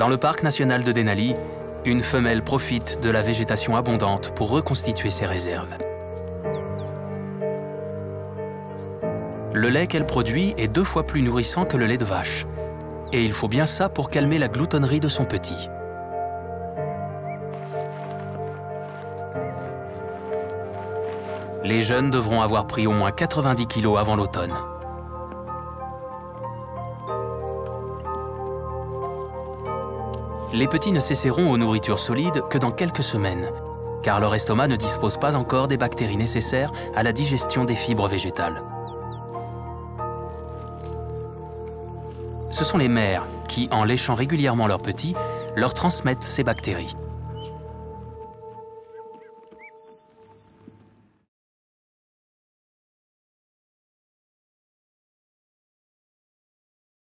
Dans le parc national de Denali, une femelle profite de la végétation abondante pour reconstituer ses réserves. Le lait qu'elle produit est deux fois plus nourrissant que le lait de vache. Et il faut bien ça pour calmer la gloutonnerie de son petit. Les jeunes devront avoir pris au moins 90 kilos avant l'automne. Les petits ne cesseront aux nourritures solides que dans quelques semaines, car leur estomac ne dispose pas encore des bactéries nécessaires à la digestion des fibres végétales. Ce sont les mères qui, en léchant régulièrement leurs petits, leur transmettent ces bactéries.